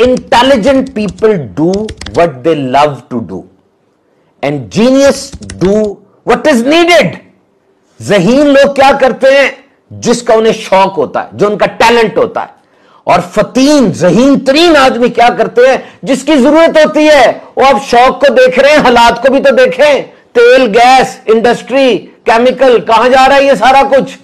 Intelligent people do what they love to do and genius do what is needed जहीन लोग क्या करते हैं? जिसका उन्हें शौक होता है, जो उनका टैलेंट होता है। और फतीन जहीन तरीन आदमी क्या करते हैं? जिसकी ज़रूरत होती है, वो आप शौक को देख रहे हैं, हालात को भी तो देखें। तेल, गैस इंडस्ट्री केमिकल कहाँ जा रहा है ये सारा कुछ?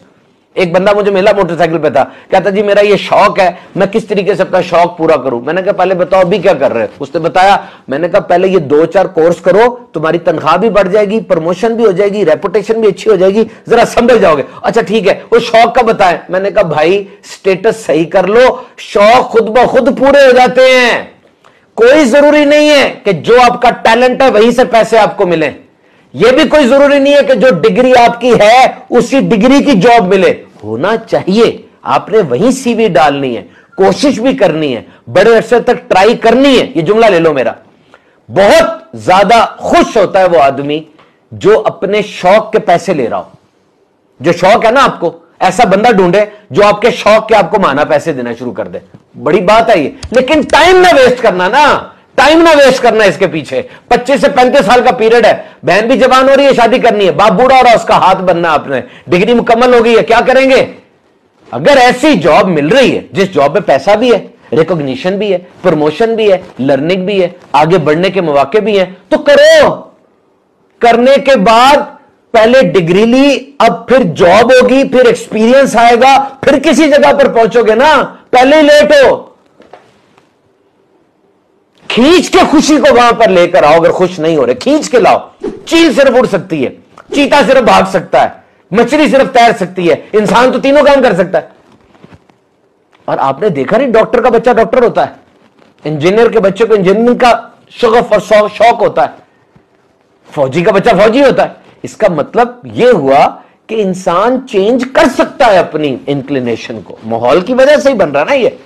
एक बंदा मुझे मिला मोटरसाइकिल पे था। कहता, जी, मेरा ये शौक है, मैं किस तरीके से अपना शौक पूरा करूँ? मैंने कहा, पहले बताओ, अभी क्या कर रहे हैं? उसने बताया, मैंने कहा, पहले ये दो चार कोर्स करो, तुम्हारी तनख्वाह भी बढ़ जाएगी, प्रमोशन भी हो जाएगी, रेपुटेशन भी अच्छी हो जाएगी, जरा संभल जाओगे। अच्छा ठीक है वो शौक का बताए। मैंने कहा, भाई स्टेटस सही कर लो, शौक खुद ब खुद पूरे हो जाते हैं। कोई ज़रूरी नहीं है कि जो आपका टैलेंट है, वहीं से पैसे आपको मिले। यह भी कोई ज़रूरी नहीं है कि जो डिग्री आपकी है, उसी डिग्री की जॉब मिले। होना चाहिए। आपने वहीं सीवी डालनी है। कोशिश भी करनी है। बड़े अरसे तक ट्राई करनी है। ये जुमला ले लो मेरा। बहुत ज़्यादा खुश होता है वो आदमी जो अपने शौक के पैसे ले रहा हो। जो शौक है ना आपको, ऐसा बंदा ढूंढे जो आपके शौक के आपको माना पैसे देना शुरू कर दे। बड़ी बात है ये। लेकिन टाइम ना वेस्ट करना ना। टाइम ना वेस्ट करना इसके पीछे। 25 से 35 साल का पीरियड है। बहन भी जवान हो रही है, शादी करनी है। बाप बूढ़ा हो रहा है, उसका हाथ बनना आपने। डिग्री मुकम्मल हो गई है, क्या करेंगे? अगर ऐसी जॉब मिल रही है, जिस जॉब में पैसा भी है रिकॉग्निशन भी है प्रमोशन भी है लर्निंग भी है, आगे बढ़ने के मौके भी हैं तो करो। करने के बाद पहले डिग्री ली, अब फिर जॉब होगी, फिर एक्सपीरियंस आएगा, फिर किसी जगह पर पहुंचोगे ना, पहले ही लेट हो। खींच के खुशी को वहाँ पर लेकर आओ, अगर खुश नहीं हो रहे, खींच के लाओ। चील सिर्फ़ उड़ सकती है, चीता सिर्फ़ भाग सकता है, मछली सिर्फ़ तैर सकती है, इंसान तो तीनों काम कर सकता है। और आपने देखा नहीं, डॉक्टर का बच्चा डॉक्टर होता है, इंजीनियर के बच्चे को इंजीनियरिंग का शगफ और शौक होता है, फौजी का बच्चा फौजी होता है। इसका मतलब यह हुआ कि इंसान चेंज कर सकता है अपनी इंक्लिनेशन को, माहौल की वजह से ही बन रहा ना ये।